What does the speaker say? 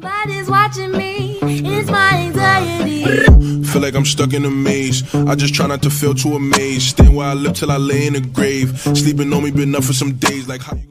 Somebody's watching me. It's my anxiety. Feel like I'm stuck in a maze. I just try not to feel too amazed. Stay where I live till I lay in a grave. Sleeping on me been up for some days. Like how you